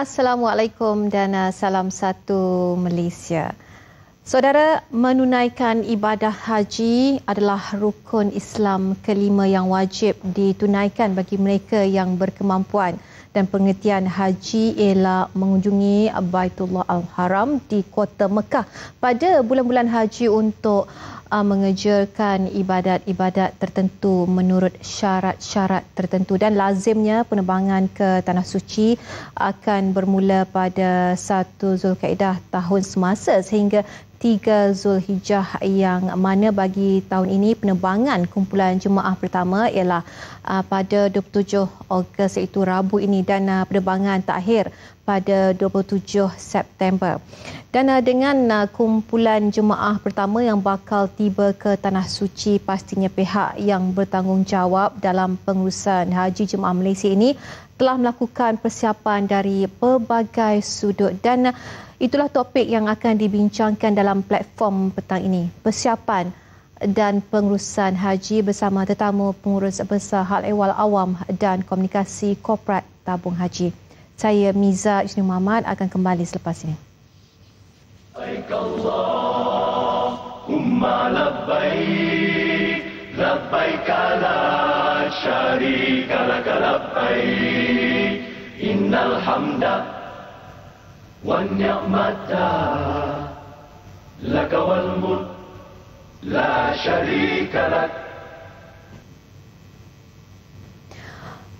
Assalamualaikum dan uh, salam satu Malaysia. Saudara, menunaikan ibadah haji adalah rukun Islam kelima yang wajib ditunaikan bagi mereka yang berkemampuan dan pengertian haji ialah mengunjungi Baitullah Al-Haram di kota Mekah pada bulan-bulan haji untuk uh, mengejarkan ibadat-ibadat tertentu menurut syarat-syarat tertentu. Dan lazimnya penerbangan ke Tanah Suci akan bermula pada 1 Zulkaidah tahun semasa sehingga 3 Zulhijjah yang mana bagi tahun ini penerbangan kumpulan jemaah pertama ialah uh, pada 27 Ogos iaitu Rabu ini dan uh, penerbangan terakhir pada 27 September. Dan uh, dengan uh, kumpulan jemaah pertama yang bakal tiba ke Tanah Suci pastinya pihak yang bertanggungjawab dalam pengurusan haji jemaah Malaysia ini telah melakukan persiapan dari pelbagai sudut dan uh, Itulah topik yang akan dibincangkan dalam platform petang ini. Persiapan dan pengurusan haji bersama tetamu pengurus besar hal ehwal awam dan komunikasi korporat tabung haji. Saya Miza Isni Muhammad akan kembali selepas ini. Allahumma labbaik labbaik la syarika lak labbaik innal hamda والنعمة لك والملك لا شريك لك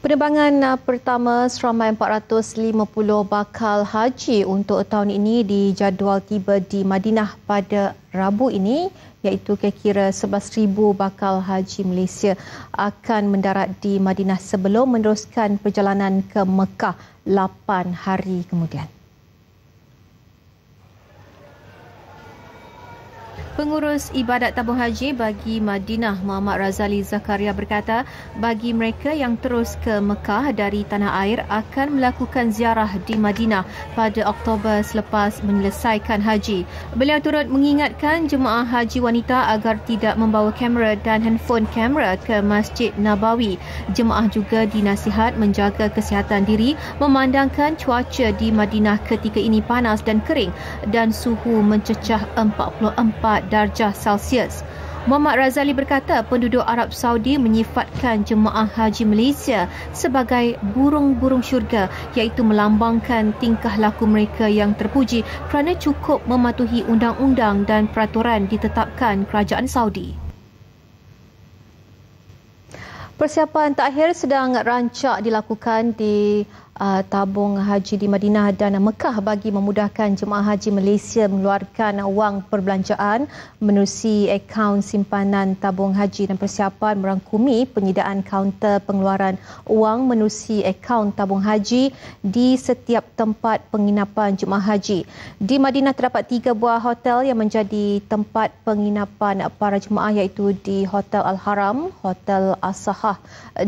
Penerbangan uh, pertama seramai 450 bakal haji untuk tahun ini dijadual tiba di Madinah pada Rabu ini iaitu kira-kira 11,000 bakal haji Malaysia akan mendarat di Madinah sebelum meneruskan perjalanan ke Mekah 8 hari kemudian. Pengurus Ibadat Tabung Haji bagi Madinah Muhammad Razali Zakaria berkata, bagi mereka yang terus ke Mekah dari tanah air akan melakukan ziarah di Madinah pada Oktober selepas menyelesaikan haji. Beliau turut mengingatkan jemaah haji wanita agar tidak membawa kamera dan handphone kamera ke Masjid Nabawi. Jemaah juga dinasihat menjaga kesihatan diri memandangkan cuaca di Madinah ketika ini panas dan kering dan suhu mencecah 44 darjah Celsius. Muhammad Razali berkata penduduk Arab Saudi menyifatkan jemaah haji Malaysia sebagai burung-burung syurga iaitu melambangkan tingkah laku mereka yang terpuji kerana cukup mematuhi undang-undang dan peraturan ditetapkan kerajaan Saudi. Persiapan takhir sedang rancak dilakukan di uh, tabung haji di Madinah dan Mekah bagi memudahkan jemaah haji Malaysia mengeluarkan wang perbelanjaan menerusi akaun simpanan tabung haji dan persiapan merangkumi penyediaan kaunter pengeluaran wang menerusi akaun tabung haji di setiap tempat penginapan jemaah haji. Di Madinah terdapat tiga buah hotel yang menjadi tempat penginapan para jemaah iaitu di Hotel Al-Haram, Hotel As-Sahah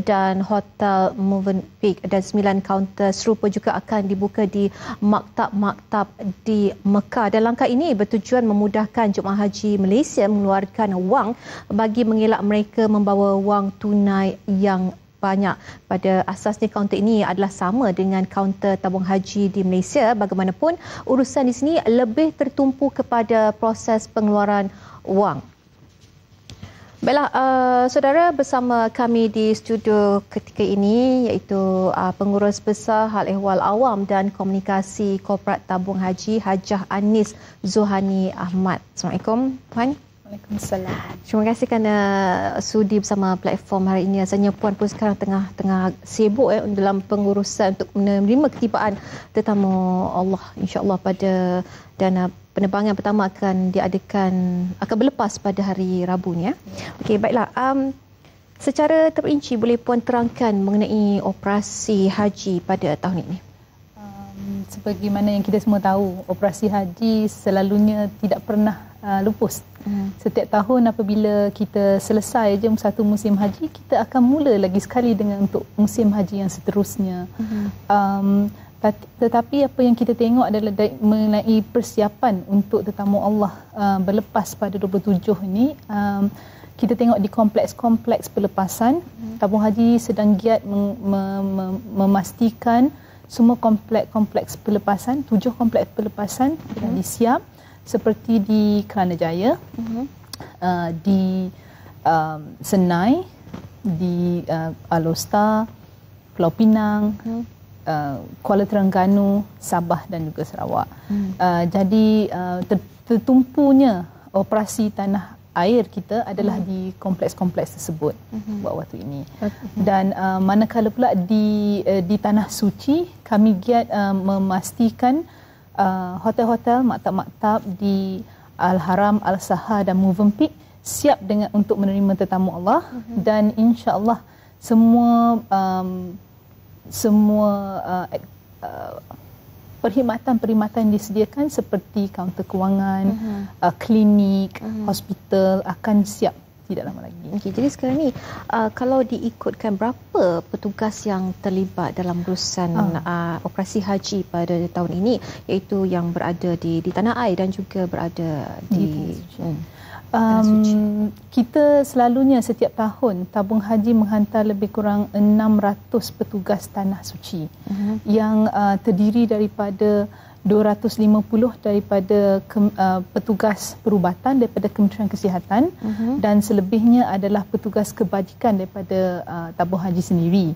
dan Hotel Movenpick dan sembilan kaunter serupa juga akan dibuka di maktab-maktab di Mekah. Dan langkah ini bertujuan memudahkan jemaah haji Malaysia mengeluarkan wang bagi mengelak mereka membawa wang tunai yang banyak. Pada asasnya kaunter ini adalah sama dengan kaunter tabung haji di Malaysia. Bagaimanapun urusan di sini lebih tertumpu kepada proses pengeluaran wang. Baiklah, uh, saudara bersama kami di studio ketika ini iaitu uh, pengurus besar hal ehwal awam dan komunikasi korporat tabung haji Hajah Anis Zuhani Ahmad. Assalamualaikum Puan. Waalaikumsalam. Terima kasih kerana sudi bersama platform hari ini. Rasanya Puan pun sekarang tengah tengah sibuk eh, dalam pengurusan untuk menerima ketibaan tetamu Allah insya-Allah pada dan penerbangan pertama akan diadakan akan berlepas pada hari Rabu ni ya. Okey baiklah. Um, secara terperinci boleh puan terangkan mengenai operasi haji pada tahun ini. Um, sebagaimana yang kita semua tahu, operasi haji selalunya tidak pernah uh, lupus. Hmm. Setiap tahun apabila kita selesai je satu musim haji, kita akan mula lagi sekali dengan untuk musim haji yang seterusnya. Hmm. Um, tetapi apa yang kita tengok adalah mengenai persiapan untuk tetamu Allah uh, berlepas pada 27 ini um, kita tengok di kompleks-kompleks pelepasan hmm. tabung haji sedang giat mem- mem- memastikan semua kompleks-kompleks pelepasan, tujuh kompleks pelepasan mm-hmm. telah disiap seperti di Keranajaya, mm-hmm. uh, di um, Senai, di uh, Alostar, Pulau Pinang, mm-hmm. uh, Kuala Terengganu, Sabah dan juga Sarawak. Mm-hmm. Uh, jadi uh, tertumpunya operasi tanah air kita adalah hmm. di kompleks-kompleks tersebut hmm. buat waktu ini. Hmm. Dan uh, manakala pula di uh, di tanah suci kami giat uh, memastikan uh, hotel-hotel, maktab-maktab di Al-Haram, Al-Saha dan Movenpick siap dengan untuk menerima tetamu Allah hmm. dan insya-Allah semua um, semua uh, uh, perkhidmatan-perkhidmatan disediakan seperti kaunter kewangan, uh-huh. uh, klinik, uh-huh. hospital akan siap tidak lama lagi. Okey, jadi sekarang ni uh, kalau diikutkan berapa petugas yang terlibat dalam urusan uh. Uh, operasi haji pada tahun ini iaitu yang berada di di tanah air dan juga berada di, di Um, kita selalunya setiap tahun tabung haji menghantar lebih kurang 600 petugas tanah suci uh-huh. yang uh, terdiri daripada 250 daripada ke, uh, petugas perubatan daripada Kementerian Kesihatan uh-huh. dan selebihnya adalah petugas kebajikan daripada uh, tabung haji sendiri.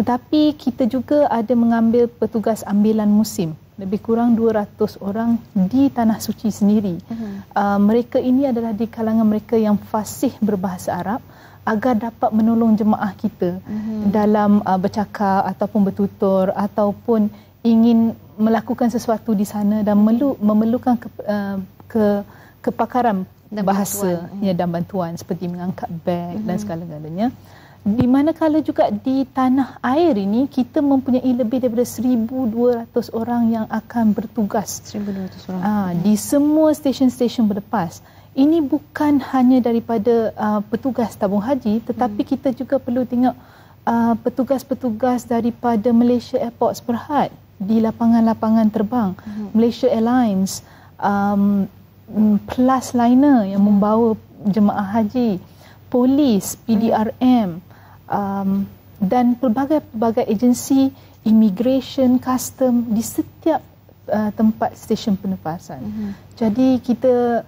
Tetapi kita juga ada mengambil petugas ambilan musim lebih kurang 200 orang di tanah suci sendiri. Uh-huh. Uh, mereka ini adalah di kalangan mereka yang fasih berbahasa Arab agar dapat menolong jemaah kita uh-huh. dalam uh, bercakap ataupun bertutur ataupun ingin melakukan sesuatu di sana dan melu, memerlukan ke, uh, ke kepakaran dan bahasa bantuan. ya dan bantuan seperti mengangkat beg uh-huh. dan segala-galanya di manakala juga di tanah air ini kita mempunyai lebih daripada 1200 orang yang akan bertugas 1200 orang ha, di semua stesen-stesen berlepas ini bukan hanya daripada uh, petugas tabung haji tetapi hmm. kita juga perlu tengok uh, petugas-petugas daripada Malaysia Airports Berhad di lapangan-lapangan terbang hmm. Malaysia Airlines um, plus liner yang hmm. membawa jemaah haji polis PDRM hmm um, dan pelbagai-pelbagai agensi immigration, custom di setiap uh, tempat stesen penepasan. Mm-hmm. Jadi kita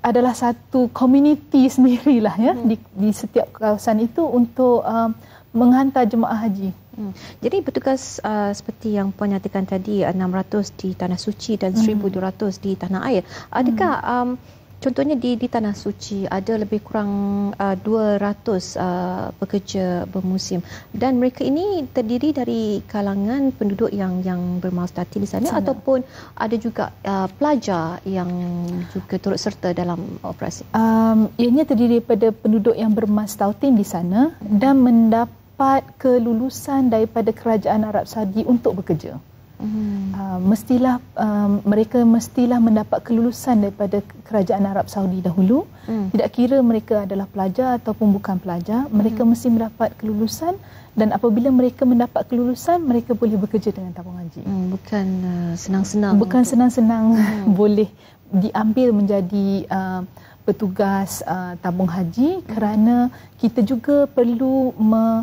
adalah satu community sendirilah ya mm-hmm. di, di setiap kawasan itu untuk um, menghantar jemaah haji. Hmm. Jadi petugas uh, seperti yang puan nyatakan tadi 600 di tanah suci dan 1200 hmm. di tanah air. Adakah hmm. um, Contohnya di di tanah suci ada lebih kurang uh, 200 uh, pekerja bermusim dan mereka ini terdiri dari kalangan penduduk yang yang bermastati di sana, sana. ataupun ada juga uh, pelajar yang juga turut serta dalam operasi. Um ianya terdiri daripada penduduk yang bermastautin di sana dan mendapat kelulusan daripada kerajaan Arab Saudi untuk bekerja. Hmm. Uh, mestilah uh, mereka mestilah mendapat kelulusan daripada kerajaan Arab Saudi dahulu. Hmm. Tidak kira mereka adalah pelajar ataupun bukan pelajar, mereka hmm. mesti mendapat kelulusan dan apabila mereka mendapat kelulusan, mereka boleh bekerja dengan tabung haji. Hmm, bukan uh, senang-senang. Bukan untuk... senang-senang hmm. boleh diambil menjadi uh, petugas uh, tabung haji hmm. kerana kita juga perlu me,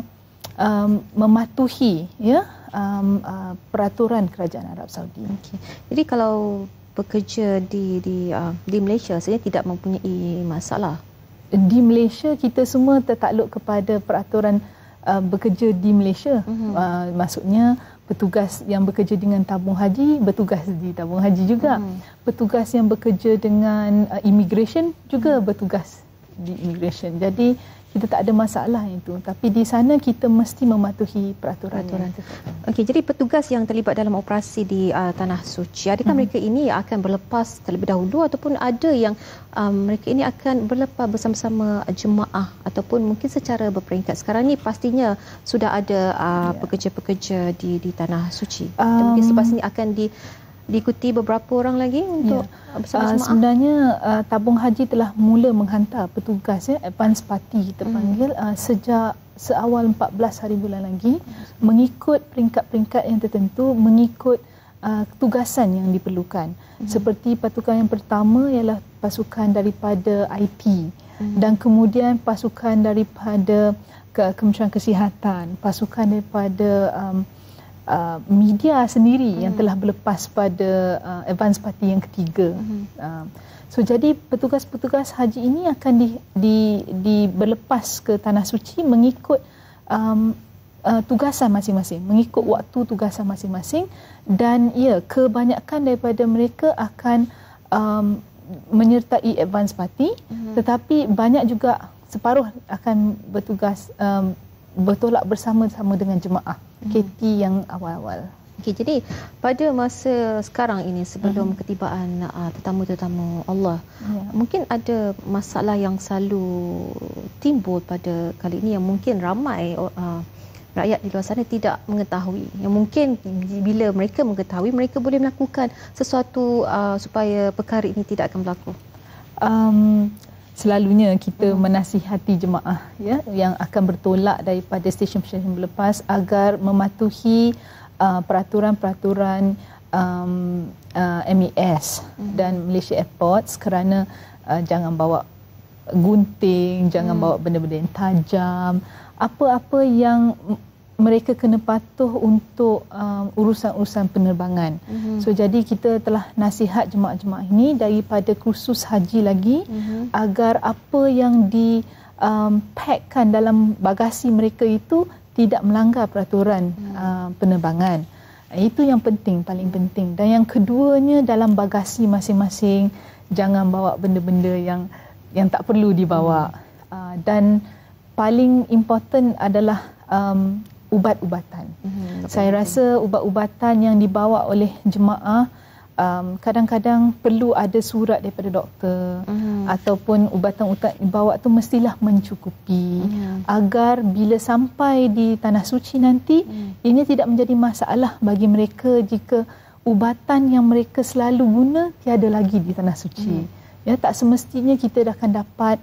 um, mematuhi ya um, uh, peraturan kerajaan Arab Saudi. Okay. Jadi kalau bekerja di di uh, di Malaysia saya tidak mempunyai masalah. Di Malaysia kita semua tertakluk kepada peraturan uh, bekerja di Malaysia. Uh-huh. Uh, maksudnya petugas yang bekerja dengan tabung haji bertugas di tabung haji juga. Uh-huh. Petugas yang bekerja dengan uh, immigration juga uh-huh. bertugas di immigration. Jadi kita tak ada masalah itu. Tapi di sana kita mesti mematuhi peraturan peraturan okey jadi petugas yang terlibat dalam operasi di uh, tanah suci adakah hmm. mereka ini akan berlepas terlebih dahulu ataupun ada yang um, mereka ini akan berlepas bersama-sama jemaah ataupun mungkin secara berperingkat? Sekarang ni pastinya sudah ada uh, yeah. pekerja-pekerja di di tanah suci. Um, dan mungkin selepas ini akan di diikuti beberapa orang lagi untuk ya. uh, sebenarnya uh, tabung haji telah mula menghantar petugas ya advance party kita hmm. panggil uh, sejak seawal 14 hari bulan lagi hmm. mengikut peringkat-peringkat yang tertentu mengikut uh, tugasan yang diperlukan hmm. seperti pasukan yang pertama ialah pasukan daripada IT hmm. dan kemudian pasukan daripada ke Kementerian Kesihatan pasukan daripada um, uh, media sendiri hmm. yang telah berlepas pada uh, advance party yang ketiga. Hmm. Uh, so jadi petugas-petugas haji ini akan di, di, di berlepas ke tanah suci mengikut um, uh, tugasan masing-masing, mengikut waktu tugasan masing-masing dan ya kebanyakan daripada mereka akan um, menyertai advance party hmm. tetapi banyak juga separuh akan bertugas um, bertolak bersama-sama dengan jemaah hmm. KT yang awal-awal. Okey, jadi pada masa sekarang ini sebelum hmm. ketibaan uh, tetamu-tetamu Allah, ya. mungkin ada masalah yang selalu timbul pada kali ini yang mungkin ramai uh, rakyat di luar sana tidak mengetahui. Yang mungkin bila mereka mengetahui, mereka boleh melakukan sesuatu uh, supaya perkara ini tidak akan berlaku. Um, selalunya kita hmm. menasihati jemaah ya yang akan bertolak daripada stesen-stesen berlepas agar mematuhi uh, peraturan-peraturan um, uh, MES hmm. dan Malaysia Airports kerana uh, jangan bawa gunting, jangan hmm. bawa benda-benda yang tajam, apa-apa yang mereka kena patuh untuk um, urusan-urusan penerbangan. Mm-hmm. So jadi kita telah nasihat jemaah-jemaah ini daripada kursus haji lagi mm-hmm. agar apa yang di um, packkan dalam bagasi mereka itu tidak melanggar peraturan mm-hmm. uh, penerbangan. Itu yang penting, paling penting. Dan yang keduanya dalam bagasi masing-masing jangan bawa benda-benda yang yang tak perlu dibawa. Mm-hmm. Uh, dan paling important adalah um, ubat-ubatan. Mm-hmm. Saya rasa ubat-ubatan yang dibawa oleh jemaah um, kadang-kadang perlu ada surat daripada doktor mm-hmm. ataupun ubatan-ubatan dibawa tu mestilah mencukupi mm-hmm. agar bila sampai di tanah suci nanti mm. ini tidak menjadi masalah bagi mereka jika ubatan yang mereka selalu guna tiada lagi di tanah suci. Mm. Ya tak semestinya kita akan dapat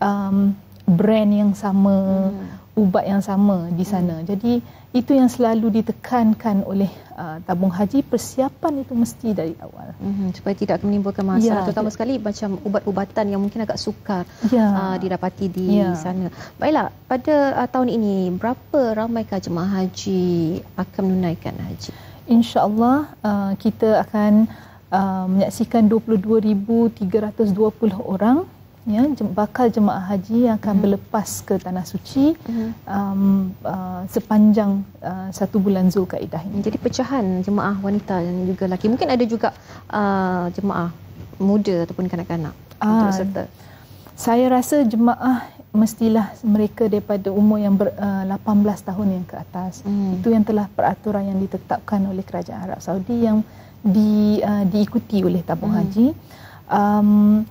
um, brand yang sama. Mm ubat yang sama di sana. Hmm. Jadi itu yang selalu ditekankan oleh uh, tabung haji persiapan itu mesti dari awal hmm, supaya tidak menimbulkan masalah ya, terutama ya. sekali macam ubat-ubatan yang mungkin agak sukar ya. uh, didapati di ya. sana. Baiklah, pada uh, tahun ini berapa ramaikah jemaah haji akan menunaikan haji? Insya-Allah uh, kita akan uh, menyaksikan 22,320 orang ya bakal jemaah haji yang akan hmm. berlepas ke tanah suci hmm. um, uh, sepanjang uh, satu bulan Zulkaidah ini. Jadi pecahan jemaah wanita dan juga lelaki. Mungkin ada juga uh, jemaah muda ataupun kanak-kanak ah, untuk serta. Saya rasa jemaah mestilah mereka daripada umur yang ber, uh, 18 tahun yang ke atas. Hmm. Itu yang telah peraturan yang ditetapkan oleh Kerajaan Arab Saudi yang di, uh, diikuti oleh tabung hmm. haji. Um,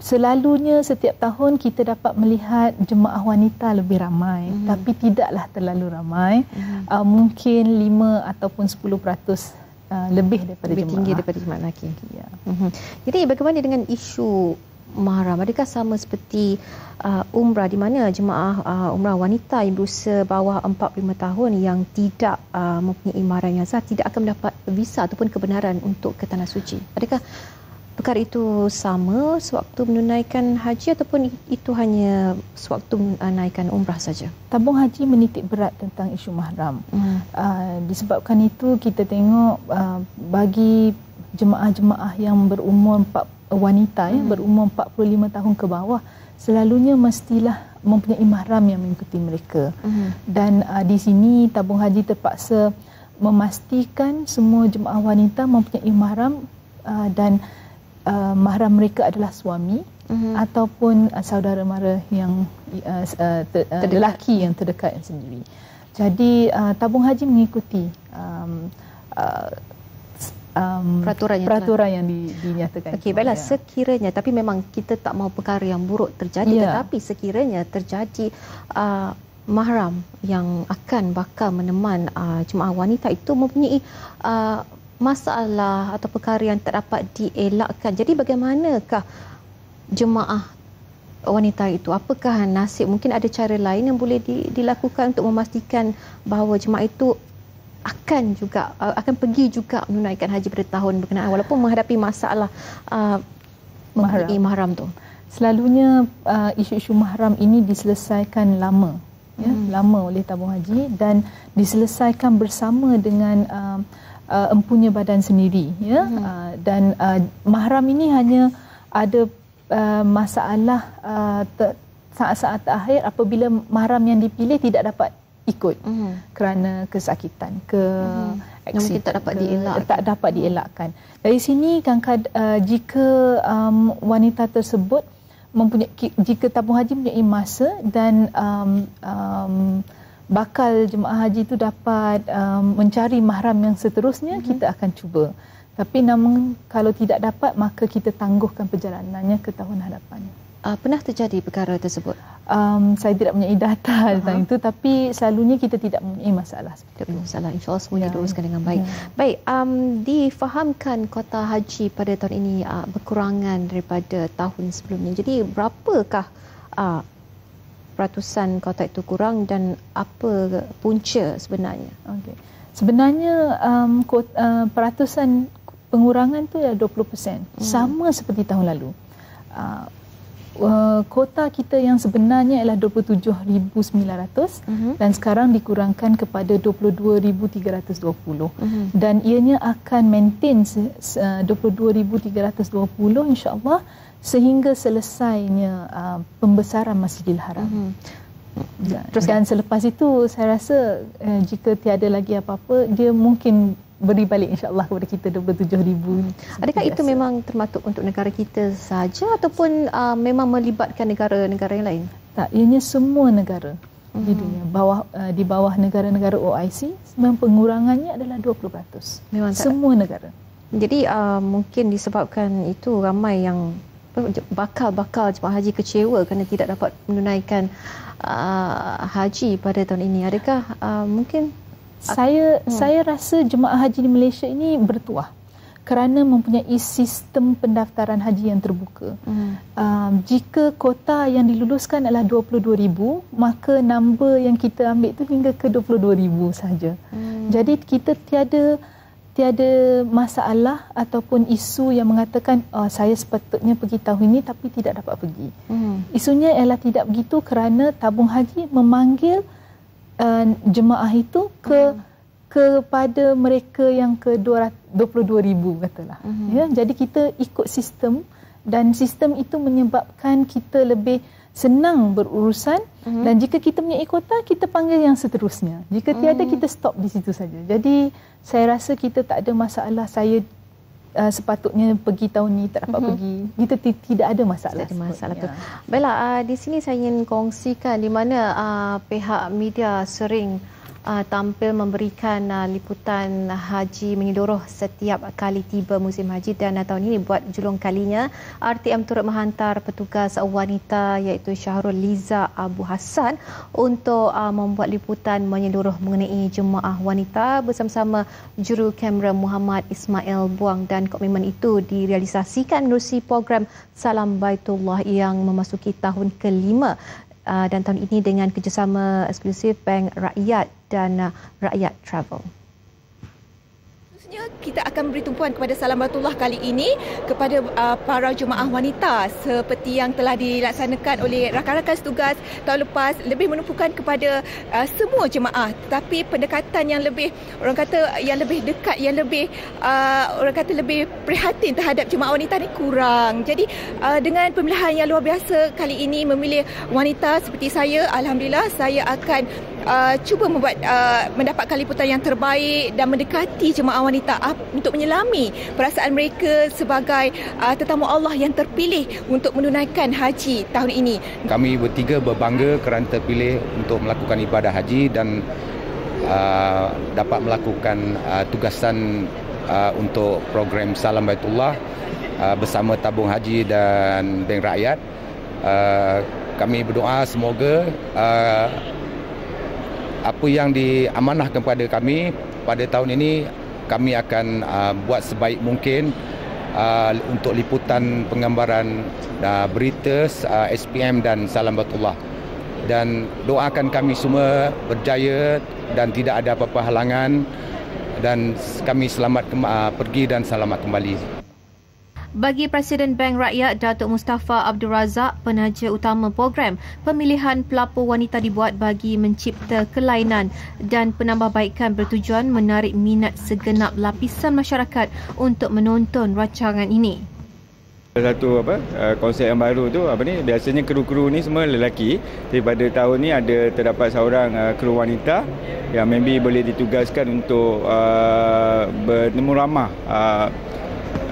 selalunya setiap tahun kita dapat melihat jemaah wanita lebih ramai. Mm-hmm. tapi tidaklah terlalu ramai. Mm-hmm. uh, mungkin 5 ataupun 10% uh, lebih daripada lebih jemaah. tinggi daripada jemaah lelaki. Ya. Mm-hmm. jadi bagaimana dengan isu mahram? Adakah sama seperti uh, umrah? Di mana jemaah uh, umrah wanita yang berusia bawah 45 tahun yang tidak uh, mempunyai mahram yang sah tidak akan mendapat visa ataupun kebenaran untuk ke tanah suci? Adakah perkara itu sama sewaktu menunaikan haji ataupun itu hanya sewaktu menunaikan umrah saja? Tabung haji menitik berat tentang isu mahram. Hmm. Uh, disebabkan itu kita tengok uh, bagi jemaah-jemaah yang berumur empat wanita ya, hmm. ya berumur 45 tahun ke bawah selalunya mestilah mempunyai mahram yang mengikuti mereka. Hmm. Dan uh, di sini tabung haji terpaksa memastikan semua jemaah wanita mempunyai mahram uh, dan uh, mahram mereka adalah suami uh-huh. ataupun uh, saudara mara yang uh, uh, ter, uh, lelaki yang terdekat yang sendiri. Jadi uh, tabung haji mengikuti um, uh, um, peraturan yang, peraturan yang di, dinyatakan. Okey, baiklah ya. sekiranya tapi memang kita tak mahu perkara yang buruk terjadi ya. tetapi sekiranya terjadi uh, mahram yang akan bakal meneman uh, jemaah wanita itu mempunyai uh, masalah atau perkara yang tak dapat dielakkan. Jadi bagaimanakah jemaah wanita itu? Apakah nasib? Mungkin ada cara lain yang boleh dilakukan untuk memastikan bahawa jemaah itu akan juga uh, akan pergi juga menunaikan haji pada tahun berkenaan walaupun menghadapi masalah uh, mahram. mahram tu. Selalunya uh, isu-isu mahram ini diselesaikan lama ya hmm. lama oleh tabung haji dan diselesaikan bersama dengan uh, uh, empunya badan sendiri ya hmm. uh, dan uh, mahram ini hanya ada uh, masalah uh, saat-saat akhir apabila mahram yang dipilih tidak dapat ikut mm. kerana kesakitan ke mm. accident tak dapat dielakkan tak dapat dielakkan dari sini kan uh, jika um, wanita tersebut mempunyai jika tabung haji mempunyai masa dan um, um, bakal jemaah haji itu dapat um, mencari mahram yang seterusnya mm-hmm. kita akan cuba tapi namun kalau tidak dapat maka kita tangguhkan perjalanannya ke tahun hadapan uh, pernah terjadi perkara tersebut? Um, saya tidak punya data uh-huh. tentang itu tapi selalunya kita tidak mempunyai masalah seperti itu. Masalah insya-Allah semuanya ya. diuruskan dengan baik. Ya. Baik, um, difahamkan kota haji pada tahun ini uh, berkurangan daripada tahun sebelumnya. Jadi berapakah uh, peratusan kota itu kurang dan apa punca sebenarnya? Okey. Sebenarnya um, uh, peratusan pengurangan tu ya 20%. Hmm. Sama seperti tahun lalu. Uh, uh, kota kita yang sebenarnya ialah 27,900 uh-huh. dan sekarang dikurangkan kepada 22,320 uh-huh. dan ianya akan maintain uh, 22,320 insyaAllah sehingga selesainya uh, pembesaran Masjidil Haram. Uh-huh. Terus dan selepas itu saya rasa uh, jika tiada lagi apa-apa dia mungkin beri balik insyaAllah kepada kita 27 ribu. Adakah itu memang termasuk untuk negara kita sahaja ataupun uh, memang melibatkan negara-negara yang lain? Tak, ianya semua negara hmm. di dunia. Bawah, uh, di bawah negara-negara OIC, memang pengurangannya adalah 20%. Memang tak. Semua negara. Jadi uh, mungkin disebabkan itu ramai yang bakal-bakal jemaah haji kecewa kerana tidak dapat menunaikan uh, haji pada tahun ini. Adakah uh, mungkin saya hmm. saya rasa jemaah haji di Malaysia ini bertuah kerana mempunyai sistem pendaftaran haji yang terbuka. Hmm. Um, jika kota yang diluluskan adalah 22,000, maka number yang kita ambil itu hingga ke 22,000 saja. Hmm. Jadi kita tiada tiada masalah ataupun isu yang mengatakan oh, saya sepatutnya pergi tahun ini tapi tidak dapat pergi. Hmm. Isunya ialah tidak begitu kerana tabung haji memanggil uh, jemaah itu ke uh-huh. kepada mereka yang ke 22,000 katalah. Uh-huh. Ya, jadi kita ikut sistem dan sistem itu menyebabkan kita lebih senang berurusan uh-huh. dan jika kita punya kota kita panggil yang seterusnya. Jika tiada uh-huh. kita stop di situ saja. Jadi saya rasa kita tak ada masalah saya uh, sepatutnya pergi tahun ni tak dapat mm-hmm. pergi kita t- tidak ada masalah tidak ada masalah tu baiklah uh, di sini saya ingin kongsikan di mana uh, pihak media sering uh, tampil memberikan uh, liputan haji menyeluruh setiap kali tiba musim haji dan uh, tahun ini buat julung kalinya. RTM turut menghantar petugas wanita iaitu Syahrul Liza Abu Hassan untuk uh, membuat liputan menyeluruh mengenai jemaah wanita bersama-sama juru kamera Muhammad Ismail Buang. Dan komitmen itu direalisasikan menerusi program Salam Baitullah yang memasuki tahun kelima uh, dan tahun ini dengan kerjasama eksklusif Bank Rakyat dan uh, Rakyat Travel. Kita akan beri tumpuan kepada Salamatullah kali ini kepada uh, para jemaah wanita seperti yang telah dilaksanakan oleh rakan-rakan setugas tahun lepas lebih menumpukan kepada uh, semua jemaah. Tetapi pendekatan yang lebih orang kata yang lebih dekat yang lebih uh, orang kata lebih prihatin terhadap jemaah wanita ni kurang. Jadi uh, dengan pemilihan yang luar biasa kali ini memilih wanita seperti saya alhamdulillah saya akan uh, cuba membuat uh, mendapatkan liputan yang terbaik dan mendekati jemaah wanita uh, untuk menyelami perasaan mereka sebagai uh, tetamu Allah yang terpilih untuk menunaikan haji tahun ini. Kami bertiga berbangga kerana terpilih untuk melakukan ibadah haji dan uh, dapat melakukan uh, tugasan uh, untuk program Salam Baitullah uh, bersama tabung haji dan bank rakyat. Uh, kami berdoa semoga uh, apa yang diamanahkan kepada kami pada tahun ini kami akan uh, buat sebaik mungkin uh, untuk liputan penggambaran uh, berita uh, SPM dan Salam Batullah dan doakan kami semua berjaya dan tidak ada apa-apa halangan dan kami selamat uh, pergi dan selamat kembali. Bagi Presiden Bank Rakyat Datuk Mustafa Abdul Razak, penaja utama program pemilihan pelapor wanita dibuat bagi mencipta kelainan dan penambahbaikan bertujuan menarik minat segenap lapisan masyarakat untuk menonton rancangan ini. Satu apa uh, konsep yang baru tu apa ni biasanya kru-kru ni semua lelaki. Tapi pada tahun ni ada terdapat seorang uh, kru wanita yang maybe boleh ditugaskan untuk uh, bertemu ramah uh,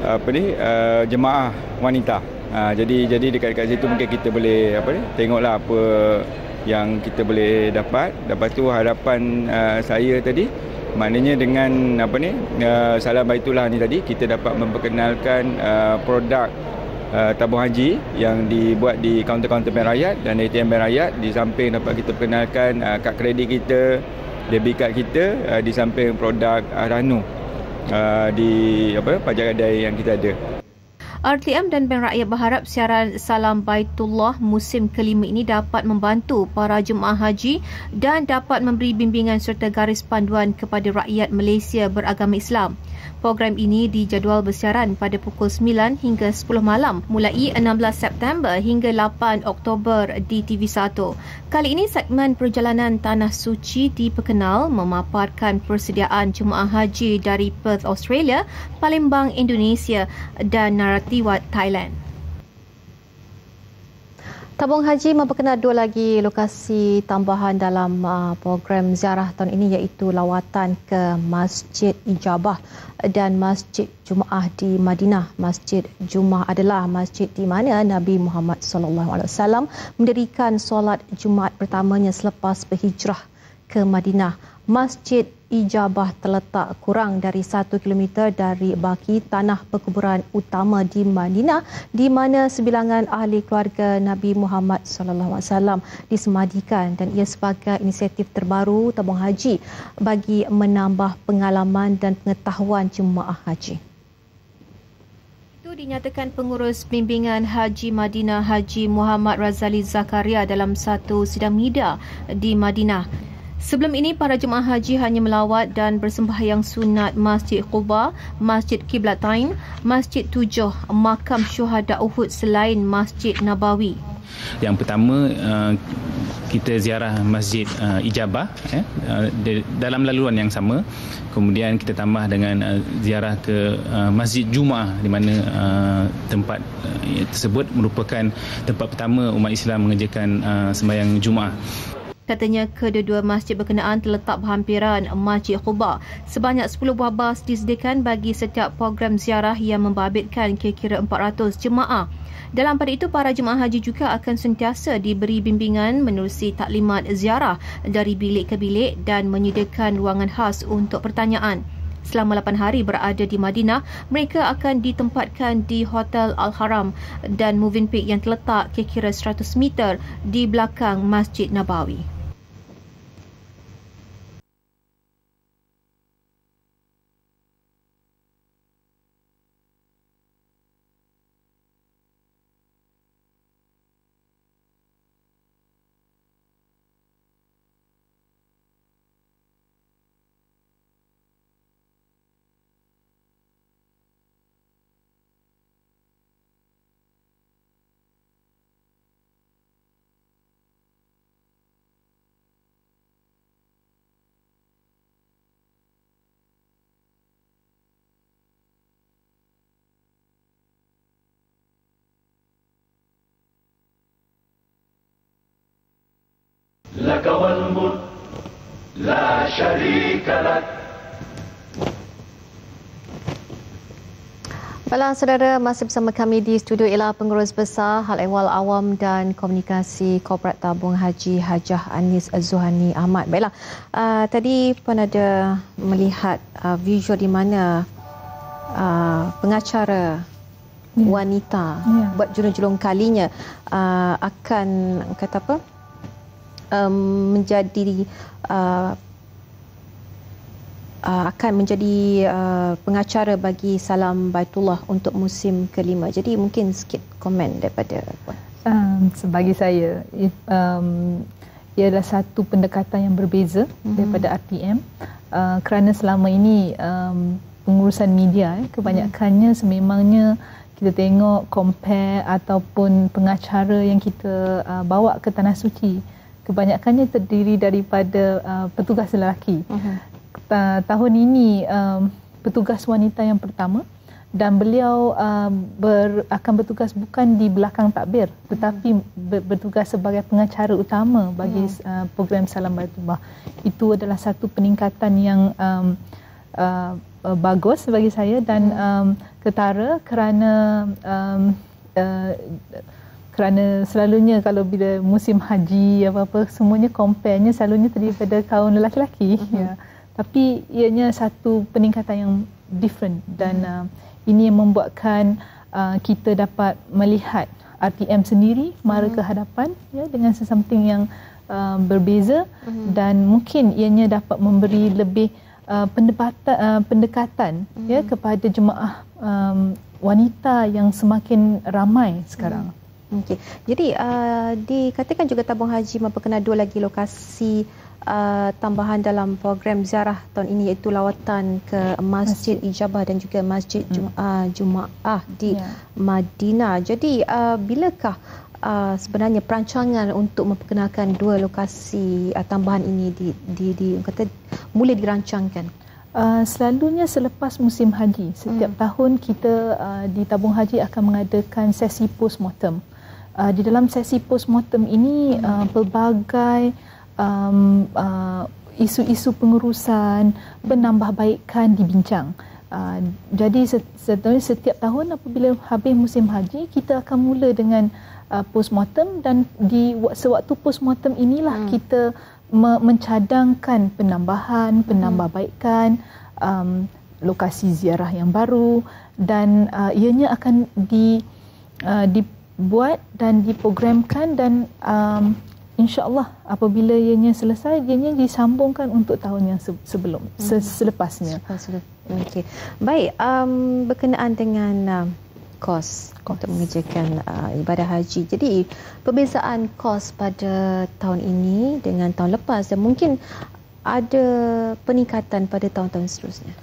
apa ni uh, jemaah wanita. Uh, jadi jadi dekat dekat situ mungkin kita boleh apa ni tengoklah apa yang kita boleh dapat. Lepas tu harapan uh, saya tadi maknanya dengan apa ni uh, salam baitullah ni tadi kita dapat memperkenalkan uh, produk uh, tabung haji yang dibuat di kaunter-kaunter bank rakyat dan ATM bank rakyat. Di samping dapat kita perkenalkan uh, kad kredit kita debit card kita uh, di samping produk uh, Ranu uh, di apa pajak gadai yang kita ada. RTM dan Bank Rakyat berharap siaran Salam Baitullah musim kelima ini dapat membantu para jemaah haji dan dapat memberi bimbingan serta garis panduan kepada rakyat Malaysia beragama Islam. Program ini dijadual bersiaran pada pukul 9 hingga 10 malam mulai 16 September hingga 8 Oktober di TV1. Kali ini segmen perjalanan Tanah Suci diperkenal memaparkan persediaan jemaah haji dari Perth, Australia, Palembang, Indonesia dan Naratiwat, Thailand. Tabung Haji memperkenal dua lagi lokasi tambahan dalam uh, program ziarah tahun ini iaitu lawatan ke Masjid Ijabah dan Masjid Jumaah di Madinah. Masjid Jumaah adalah masjid di mana Nabi Muhammad wasallam mendirikan solat Jumaat pertamanya selepas berhijrah ke Madinah. Masjid Ijabah terletak kurang dari satu kilometer dari baki tanah perkuburan utama di Madinah di mana sebilangan ahli keluarga Nabi Muhammad sallallahu alaihi wasallam disemadikan dan ia sebagai inisiatif terbaru tabung haji bagi menambah pengalaman dan pengetahuan jemaah haji. Dinyatakan pengurus bimbingan Haji Madinah Haji Muhammad Razali Zakaria dalam satu sidang media di Madinah. Sebelum ini, para jemaah haji hanya melawat dan bersembahyang sunat Masjid Quba, Masjid Qiblatain, Masjid Tujuh, Makam Syuhada Uhud selain Masjid Nabawi. Yang pertama, uh, kita ziarah Masjid uh, Ijabah eh, dalam laluan yang sama. Kemudian kita tambah dengan ziarah ke Masjid Jumaah di mana tempat tersebut merupakan tempat pertama umat Islam mengerjakan sembahyang Jumaah. Katanya kedua-dua masjid berkenaan terletak berhampiran Masjid Quba. Sebanyak 10 buah bas disediakan bagi setiap program ziarah yang membabitkan kira-kira 400 jemaah. Dalam pada itu, para jemaah haji juga akan sentiasa diberi bimbingan menerusi taklimat ziarah dari bilik ke bilik dan menyediakan ruangan khas untuk pertanyaan. Selama 8 hari berada di Madinah, mereka akan ditempatkan di Hotel Al-Haram dan Moving Peak yang terletak kira-kira 100 meter di belakang Masjid Nabawi. لك والملك لا شريك لك Baiklah saudara, masih bersama kami di studio ialah pengurus besar Hal Ehwal Awam dan Komunikasi Korporat Tabung Haji Hajah Anis Zuhani Ahmad. Baiklah, uh, tadi pun ada melihat uh, visual di mana uh, pengacara yeah. wanita yeah. buat julung-julung kalinya uh, akan kata apa? Um, menjadi uh, uh, akan menjadi uh, pengacara bagi Salam Baitullah untuk musim kelima. Jadi mungkin sikit komen daripada um, sebagai saya um, ia adalah satu pendekatan yang berbeza mm-hmm. daripada RTM uh, kerana selama ini um, pengurusan media eh. kebanyakannya sememangnya kita tengok compare ataupun pengacara yang kita uh, bawa ke tanah suci kebanyakannya terdiri daripada uh, petugas lelaki. Uh-huh. Uh, tahun ini um, petugas wanita yang pertama dan beliau uh, ber, akan bertugas bukan di belakang takbir tetapi ber, bertugas sebagai pengacara utama bagi uh, program Salam Baitullah. Itu adalah satu peningkatan yang um, uh, bagus bagi saya dan um, ketara kerana um, uh, kerana selalunya kalau bila musim haji apa-apa semuanya compare-nya selalunya terdiri pada kaum lelaki-lelaki uh-huh. ya tapi ianya satu peningkatan yang different dan uh-huh. uh, ini yang membuatkan uh, kita dapat melihat RTM sendiri mara uh-huh. ke hadapan ya dengan sesuatu yang uh, berbeza uh-huh. dan mungkin ianya dapat memberi lebih uh, pendekatan uh, pendekatan uh-huh. ya kepada jemaah um, wanita yang semakin ramai sekarang. Uh-huh. Okey. Jadi uh, dikatakan juga tabung haji memperkenal dua lagi lokasi uh, tambahan dalam program ziarah tahun ini iaitu lawatan ke Masjid Ijabah dan juga Masjid hmm. uh, Jumaah di yeah. Madinah. Jadi uh, bilakah uh, sebenarnya perancangan untuk memperkenalkan dua lokasi uh, tambahan ini di di, di kata mula dirancangkan? Uh, selalunya selepas musim haji setiap hmm. tahun kita uh, di tabung haji akan mengadakan sesi postmortem. Uh, di dalam sesi postmortem ini uh, pelbagai um, uh, isu-isu pengurusan penambahbaikan dibincang. Uh, jadi sebenarnya setiap tahun apabila habis musim haji kita akan mula dengan uh, postmortem dan di sewaktu postmortem inilah hmm. kita me- mencadangkan penambahan, penambahbaikan, um, lokasi ziarah yang baru dan uh, ianya akan di uh, di buat dan diprogramkan dan um, insya-Allah apabila ianya selesai ianya disambungkan untuk tahun yang sebelum hmm. selepasnya. Okey. Baik, um, berkenaan dengan um, kos, kos untuk mengerjakan uh, ibadah haji. Jadi perbezaan kos pada tahun ini dengan tahun lepas dan mungkin ada peningkatan pada tahun-tahun seterusnya.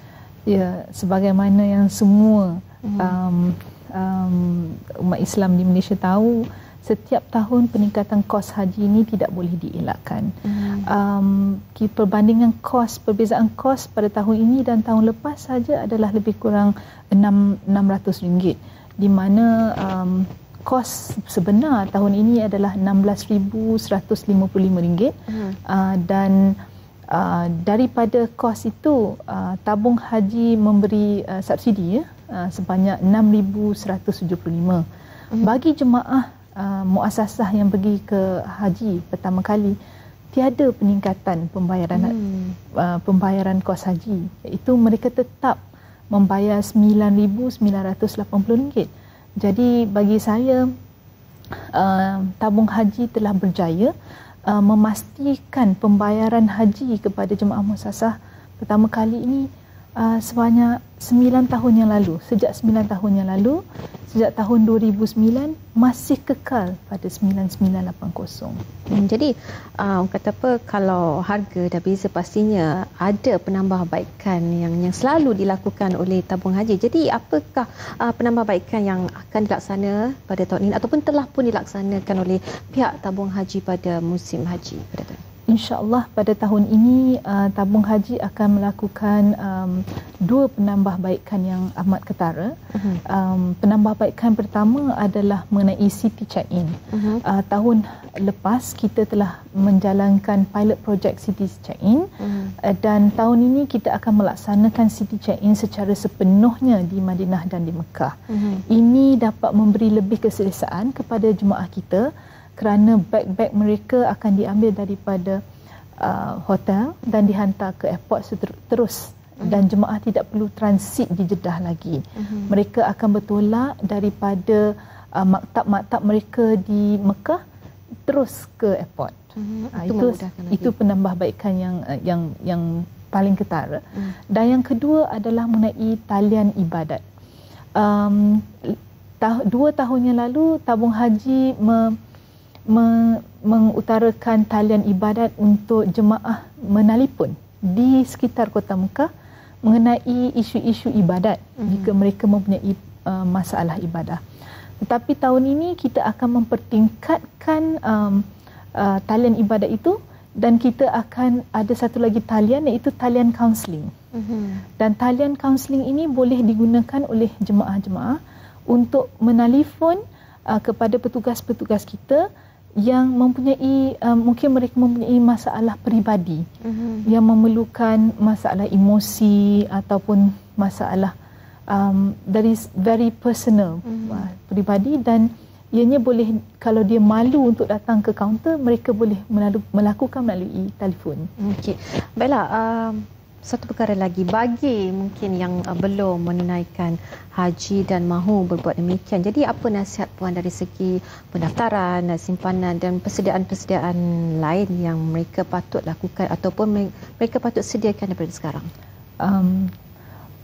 Ya, sebagaimana yang semua hmm. um, um, umat Islam di Malaysia tahu setiap tahun peningkatan kos haji ini tidak boleh dielakkan. Hmm. Um, perbandingan kos, perbezaan kos pada tahun ini dan tahun lepas saja adalah lebih kurang RM600 di mana um, kos sebenar tahun ini adalah RM16,155 hmm. uh, dan uh, daripada kos itu uh, tabung haji memberi uh, subsidi ya uh, sebanyak 6175 hmm. bagi jemaah uh, muasasah yang pergi ke haji pertama kali tiada peningkatan pembayaran hmm. uh, pembayaran kos haji iaitu mereka tetap membayar RM9980 jadi bagi saya uh, tabung haji telah berjaya uh, memastikan pembayaran haji kepada jemaah muasasah pertama kali ini uh, sebanyak 9 tahun yang lalu. Sejak 9 tahun yang lalu, sejak tahun 2009 masih kekal pada 9980. Hmm, jadi uh, kata apa kalau harga dah beza pastinya ada penambahbaikan yang yang selalu dilakukan oleh tabung haji. Jadi apakah uh, penambahbaikan yang akan dilaksana pada tahun ini ataupun telah pun dilaksanakan oleh pihak tabung haji pada musim haji pada tahun ini? InsyaAllah pada tahun ini uh, tabung haji akan melakukan um, dua penambahbaikan yang amat ketara. Uh-huh. Um, penambahbaikan pertama adalah mengenai city check-in. Uh-huh. Uh, tahun lepas kita telah menjalankan pilot project city check-in uh-huh. uh, dan tahun ini kita akan melaksanakan city check-in secara sepenuhnya di Madinah dan di Mekah. Uh-huh. Ini dapat memberi lebih keselesaan kepada jemaah kita kerana beg-beg mereka akan diambil daripada uh, hotel dan dihantar ke airport terus uh-huh. dan jemaah tidak perlu transit di Jeddah lagi. Uh-huh. Mereka akan bertolak daripada uh, maktab-maktab mereka di Mekah terus ke airport. Uh, itu itu penambahbaikan yang uh, yang yang paling ketara. Uh-huh. Dan yang kedua adalah mengenai talian ibadat. Um, ta- dua tahun yang lalu tabung haji me- mengutarakan talian ibadat untuk jemaah menalipun di sekitar kota Mekah mengenai isu-isu ibadat mm-hmm. jika mereka mempunyai uh, masalah ibadah. Tetapi tahun ini kita akan mempertingkatkan um, uh, talian ibadat itu dan kita akan ada satu lagi talian iaitu talian kaunseling. Mm-hmm. Dan talian kaunseling ini boleh digunakan oleh jemaah-jemaah untuk menelefon uh, kepada petugas-petugas kita yang mempunyai uh, mungkin mereka mempunyai masalah peribadi mm-hmm. yang memerlukan masalah emosi ataupun masalah um, dari very personal mm-hmm. uh, peribadi dan ianya boleh kalau dia malu untuk datang ke kaunter mereka boleh melalu, melakukan melalui telefon. Okey. Baiklah um, satu perkara lagi bagi mungkin yang uh, belum menunaikan haji dan mahu berbuat demikian. Jadi apa nasihat puan dari segi pendaftaran, simpanan dan persediaan-persediaan lain yang mereka patut lakukan ataupun mereka patut sediakan daripada sekarang? Um,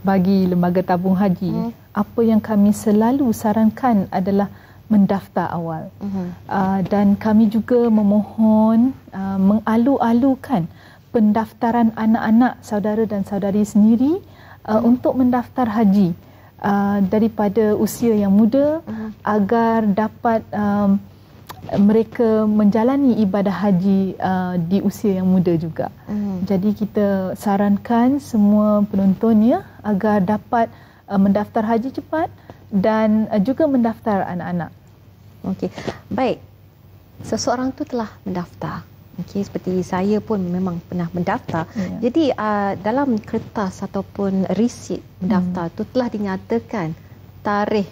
bagi lembaga tabung haji, hmm. apa yang kami selalu sarankan adalah mendaftar awal. Hmm. Uh, dan kami juga memohon uh, mengalu-alukan pendaftaran anak-anak saudara dan saudari sendiri uh, hmm. untuk mendaftar haji uh, daripada usia yang muda hmm. agar dapat um, mereka menjalani ibadah haji uh, di usia yang muda juga. Hmm. Jadi kita sarankan semua penontonnya agar dapat uh, mendaftar haji cepat dan uh, juga mendaftar anak-anak. Okey. Baik. Seseorang tu telah mendaftar. Okey, seperti saya pun memang pernah mendaftar. Yeah. Jadi uh, dalam kertas ataupun resit mendaftar hmm. tu telah dinyatakan tarikh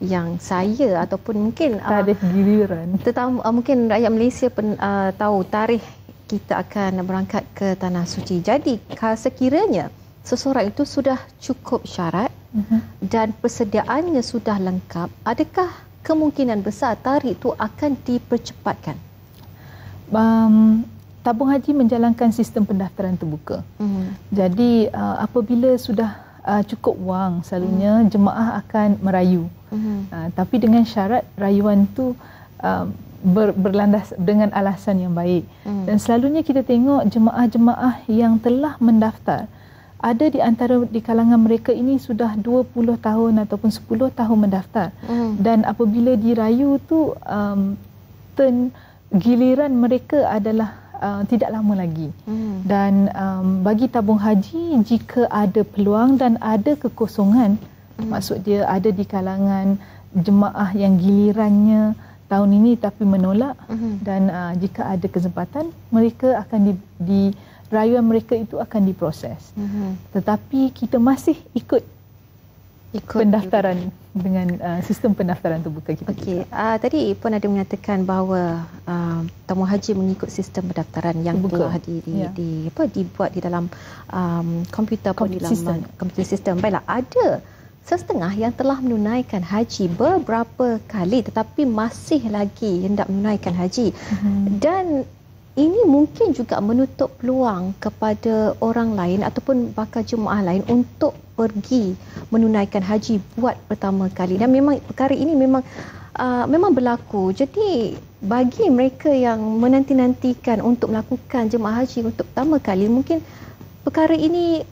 yang saya ataupun mungkin uh, tarikh giliran. Tetamu uh, mungkin rakyat Malaysia pen, uh, tahu tarikh kita akan berangkat ke tanah suci. Jadi sekiranya seseorang itu sudah cukup syarat uh-huh. dan persediaannya sudah lengkap, adakah kemungkinan besar tarikh itu akan dipercepatkan? Um, tabung haji menjalankan sistem pendaftaran terbuka. Mm-hmm. Jadi uh, apabila sudah uh, cukup wang selalunya mm-hmm. jemaah akan merayu. Mm-hmm. Uh, tapi dengan syarat rayuan tu uh, ber, berlandas dengan alasan yang baik. Mm-hmm. Dan selalunya kita tengok jemaah-jemaah yang telah mendaftar ada di antara di kalangan mereka ini sudah 20 tahun ataupun 10 tahun mendaftar. Mm-hmm. Dan apabila dirayu tu um, turn giliran mereka adalah uh, tidak lama lagi. Hmm. Dan um, bagi tabung haji jika ada peluang dan ada kekosongan hmm. maksud dia ada di kalangan jemaah yang gilirannya tahun ini tapi menolak hmm. dan uh, jika ada kesempatan mereka akan di, di rayuan mereka itu akan diproses. Hmm. Tetapi kita masih ikut ikut pendaftaran juga. dengan uh, sistem pendaftaran terbuka kita. Okey, uh, tadi pun ada menyatakan bahawa uh, tamu haji mengikut sistem pendaftaran yang terbuka. telah di, di, ya. di apa dibuat di dalam um, komputer pun di dalam sistem. komputer sistem. Baiklah, ada setengah yang telah menunaikan haji beberapa kali tetapi masih lagi hendak menunaikan haji. Mm-hmm. Dan ini mungkin juga menutup peluang kepada orang lain ataupun bakal jemaah lain untuk pergi menunaikan haji buat pertama kali. Dan memang perkara ini memang uh, memang berlaku. Jadi bagi mereka yang menanti-nantikan untuk melakukan jemaah haji untuk pertama kali mungkin perkara ini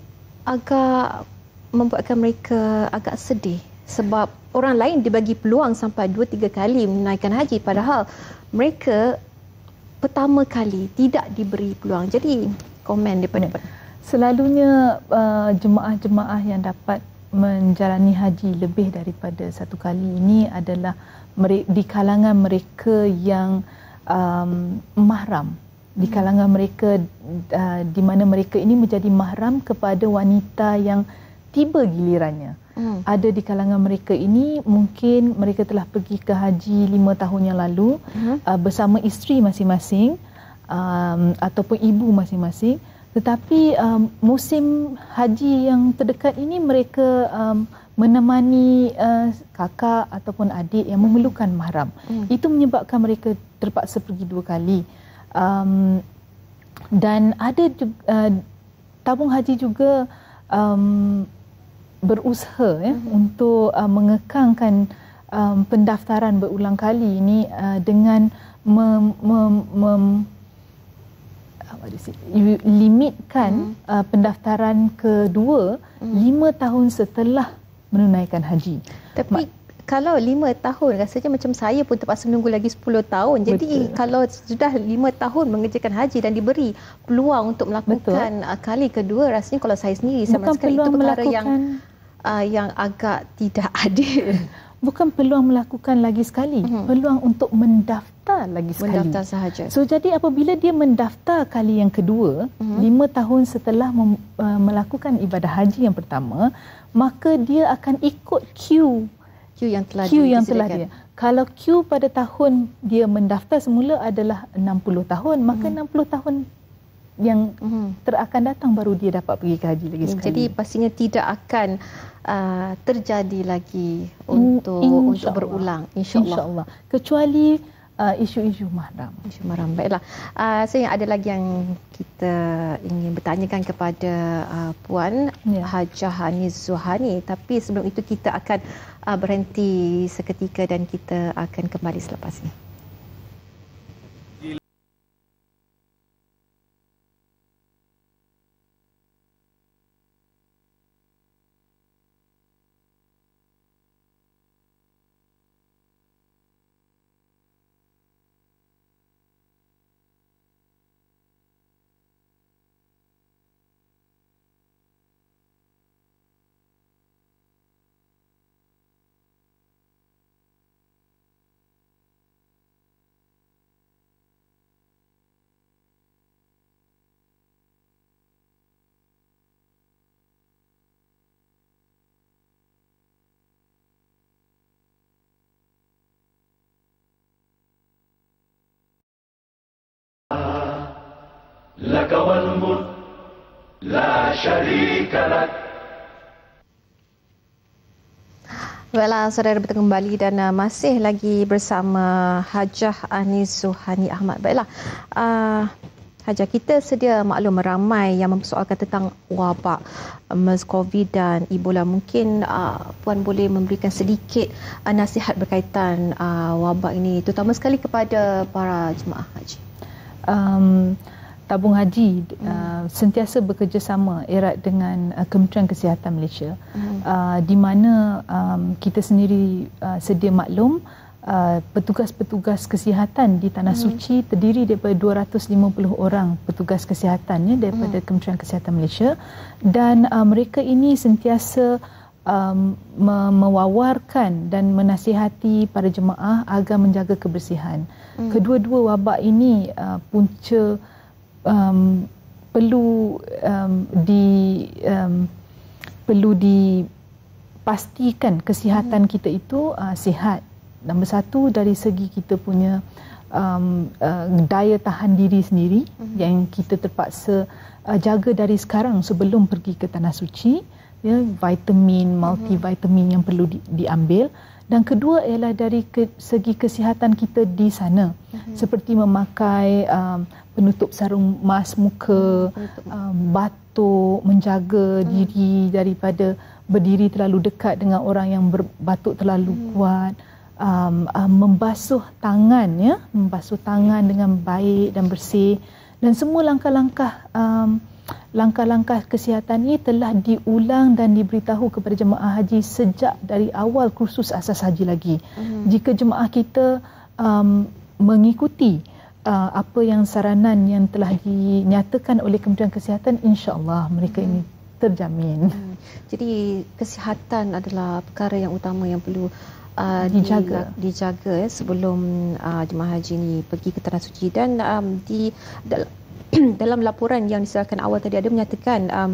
agak membuatkan mereka agak sedih. Sebab orang lain dibagi peluang sampai 2 3 kali menunaikan haji. Padahal mereka pertama kali tidak diberi peluang. Jadi komen daripada ya. Selalunya uh, jemaah-jemaah yang dapat menjalani haji lebih daripada satu kali ini adalah di kalangan mereka yang um, mahram di hmm. kalangan mereka uh, di mana mereka ini menjadi mahram kepada wanita yang tiba gilirannya Hmm. Ada di kalangan mereka ini mungkin mereka telah pergi ke haji lima tahun yang lalu hmm. uh, bersama isteri masing-masing um, ataupun ibu masing-masing. Tetapi um, musim haji yang terdekat ini mereka um, menemani uh, kakak ataupun adik yang memerlukan mahram. Hmm. Itu menyebabkan mereka terpaksa pergi dua kali. Um, dan ada juga, uh, tabung haji juga um, berusaha ya mm-hmm. untuk uh, mengekangkan um, pendaftaran berulang kali ini uh, dengan mem, mem, mem, limitkan hmm. uh, pendaftaran kedua hmm. lima tahun setelah menunaikan haji. Tapi Ma- kalau lima tahun rasanya macam saya pun terpaksa menunggu lagi 10 tahun. Jadi Betul. kalau sudah lima tahun mengerjakan haji dan diberi peluang untuk melakukan Betul. kali kedua rasanya kalau saya sendiri Bukan sama sekali itu perkara yang uh, yang agak tidak adil. Bukan peluang melakukan lagi sekali, uh-huh. peluang untuk mendaftar lagi sekali. Mendaftar sahaja. So jadi apabila dia mendaftar kali yang kedua, uh-huh. lima tahun setelah mem, uh, melakukan ibadah haji yang pertama, maka dia akan ikut queue queue yang telah queue yang telah dia. Kalau queue pada tahun dia mendaftar semula adalah 60 tahun, maka hmm. 60 tahun yang hmm. terakan datang baru dia dapat pergi ke haji lagi sekali. Jadi pastinya tidak akan uh, terjadi lagi untuk Insya untuk berulang insya-Allah. Insya-Allah. Kecuali uh, isu-isu mahram. Isu mahram. Baiklah. Uh, saya ada lagi yang kita ingin bertanyakan kepada uh, puan ya. Hajah Hanis Zuhani tapi sebelum itu kita akan uh, berhenti seketika dan kita akan kembali selepas ini. لك والملك لا شريك لك Baiklah, saudara bertemu kembali dan uh, masih lagi bersama Hajah Anis Suhani Ahmad. Baiklah, uh, Hajah, kita sedia maklum ramai yang mempersoalkan tentang wabak MERS-CoV dan Ebola. Mungkin uh, Puan boleh memberikan sedikit uh, nasihat berkaitan uh, wabak ini, terutama sekali kepada para jemaah haji. Um, tabung haji hmm. uh, sentiasa bekerjasama erat dengan uh, Kementerian Kesihatan Malaysia hmm. uh, di mana um, kita sendiri uh, sedia maklum uh, petugas-petugas kesihatan di tanah hmm. suci terdiri daripada 250 orang petugas kesihatan ya daripada hmm. Kementerian Kesihatan Malaysia dan uh, mereka ini sentiasa um, me- mewawarkan dan menasihati para jemaah agar menjaga kebersihan. Hmm. Kedua-dua wabak ini uh, punca um, perlu um, di um, perlu dipastikan kesihatan kita itu uh, sihat. Nombor satu dari segi kita punya um, uh, daya tahan diri sendiri uh-huh. yang kita terpaksa uh, jaga dari sekarang sebelum pergi ke tanah suci. Ya, vitamin, mhm. multivitamin uh-huh. yang perlu di, diambil dan kedua ialah dari ke, segi kesihatan kita di sana uh-huh. seperti memakai um, penutup sarung mas muka um, batuk menjaga uh-huh. diri daripada berdiri terlalu dekat dengan orang yang berbatuk terlalu uh-huh. kuat um, um, membasuh tangan ya membasuh tangan dengan baik dan bersih dan semua langkah-langkah um, langkah-langkah kesihatan ini telah diulang dan diberitahu kepada jemaah haji sejak dari awal kursus asas haji lagi. Uh-huh. Jika jemaah kita um, mengikuti uh, apa yang saranan yang telah dinyatakan oleh Kementerian Kesihatan, insya-Allah mereka uh-huh. ini terjamin. Uh-huh. Jadi kesihatan adalah perkara yang utama yang perlu uh, dijaga di, dijaga ya, sebelum uh, jemaah haji ini pergi ke tanah suci dan um, di dalam laporan yang diserahkan awal tadi ada menyatakan um,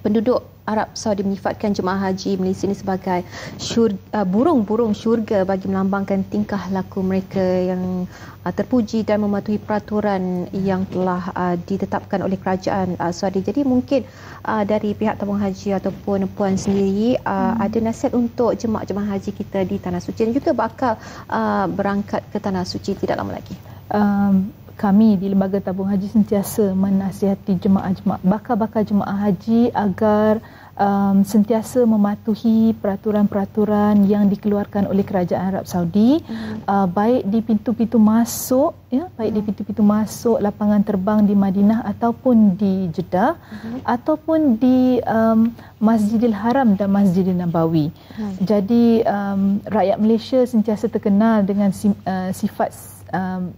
penduduk Arab Saudi menyifatkan jemaah haji Malaysia ini sebagai syurga, uh, burung-burung syurga bagi melambangkan tingkah laku mereka yang uh, terpuji dan mematuhi peraturan yang telah uh, ditetapkan oleh kerajaan uh, Saudi. Jadi mungkin uh, dari pihak tabung haji ataupun puan sendiri uh, hmm. ada nasihat untuk jemaah-jemaah haji kita di Tanah Suci dan juga bakal uh, berangkat ke Tanah Suci tidak lama lagi. Um, kami di Lembaga Tabung Haji sentiasa menasihati jemaah-jemaah bakal-bakal jemaah haji agar um, sentiasa mematuhi peraturan-peraturan yang dikeluarkan oleh kerajaan Arab Saudi hmm. uh, baik di pintu-pintu masuk ya baik hmm. di pintu-pintu masuk lapangan terbang di Madinah ataupun di Jeddah hmm. ataupun di um, Masjidil Haram dan Masjidil Nabawi. Hmm. Jadi um, rakyat Malaysia sentiasa terkenal dengan uh, sifat um,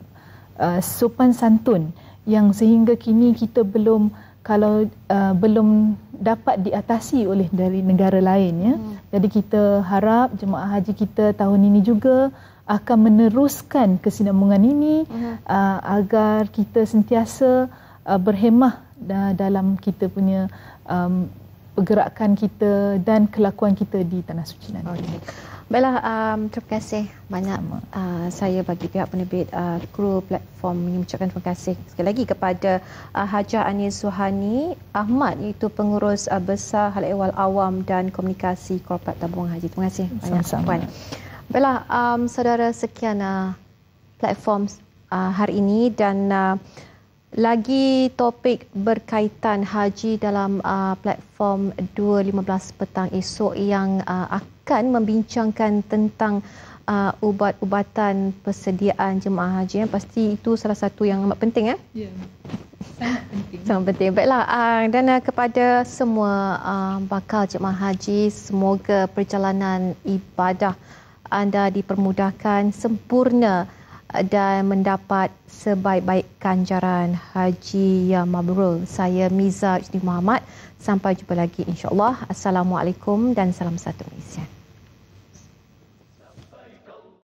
uh, sopan santun yang sehingga kini kita belum kalau uh, belum dapat diatasi oleh dari negara lain ya. Hmm. Jadi kita harap jemaah haji kita tahun ini juga akan meneruskan kesinambungan ini hmm. uh, agar kita sentiasa uh, berhemah uh, dalam kita punya um, pergerakan kita dan kelakuan kita di tanah suci nanti. Okay. Baiklah, um, terima kasih banyak uh, saya bagi pihak penerbit uh, kru platform mengucapkan terima kasih sekali lagi kepada uh, Hajar Anis Suhani Ahmad iaitu pengurus uh, besar hal ehwal awam dan komunikasi korporat tabungan haji. Terima kasih banyak puan. Baiklah, um, saudara sekian uh, platform uh, hari ini dan uh, lagi topik berkaitan haji dalam uh, platform 2.15 petang esok yang uh, akan membincangkan tentang uh, ubat-ubatan persediaan jemaah haji. Pasti itu salah satu yang amat penting. Eh? Ya, sangat penting. Sangat penting. Baiklah, uh, dan uh, kepada semua uh, bakal jemaah haji, semoga perjalanan ibadah anda dipermudahkan sempurna dan mendapat sebaik-baik ganjaran haji yang mabrur. Saya Miza Ijdi Muhammad. Sampai jumpa lagi insya-Allah. Assalamualaikum dan salam satu Malaysia.